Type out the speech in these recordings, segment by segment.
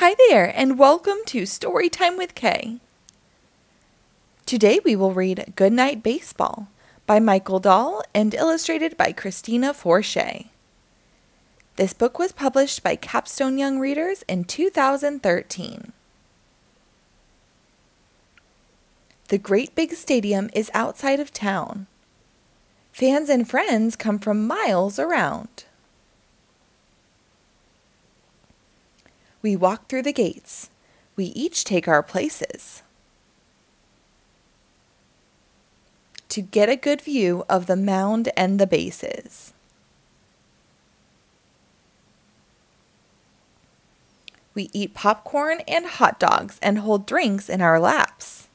Hi there, and welcome to Storytime with K. Today we will read Goodnight Baseball by Michael Dahl and illustrated by Christina Forshay. This book was published by Capstone Young Readers in 2013. The great big stadium is outside of town. Fans and friends come from miles around. We walk through the gates. We each take our places. To get a good view of the mound and the bases. We eat popcorn and hot dogs and hold drinks in our laps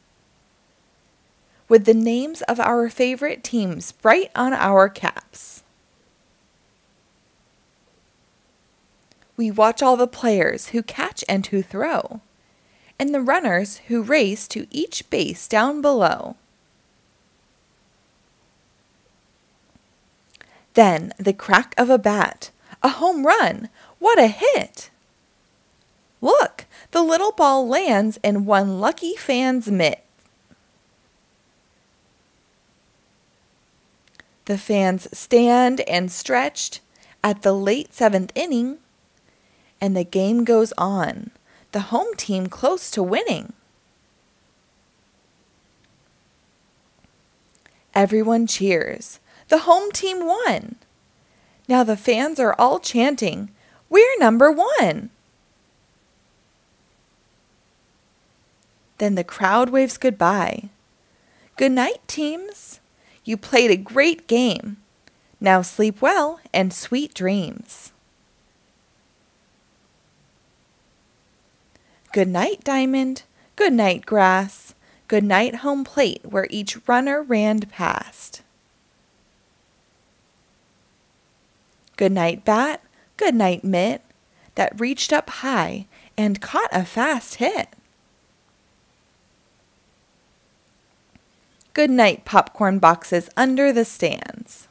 with the names of our favorite teams bright on our caps. We watch all the players who catch and who throw, and the runners who race to each base down below. Then the crack of a bat, a home run, what a hit! Look, the little ball lands in one lucky fan's mitt. The fans stand and stretched at the late seventh inning, and the game goes on, the home team close to winning. Everyone cheers. The home team won. Now the fans are all chanting, We're number one. Then the crowd waves goodbye. Good night, teams. You played a great game. Now sleep well and sweet dreams. Good night, Diamond. Good night, Grass. Good night, home plate, where each runner ran past. Good night, Bat. Good night, Mitt, that reached up high and caught a fast hit. Good night, popcorn boxes under the stands.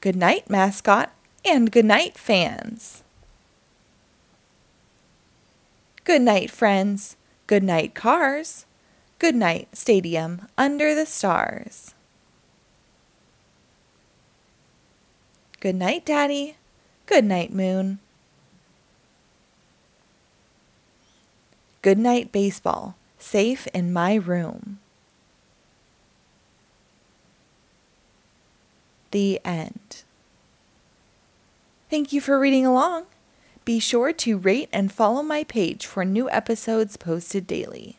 Good night, mascot, and good night, fans. Good night, friends. Good night, cars. Good night, stadium under the stars. Good night, Daddy. Good night, Moon. Good night, baseball. Safe in my room. The end. Thank you for reading along. Be sure to rate and follow my page for new episodes posted daily.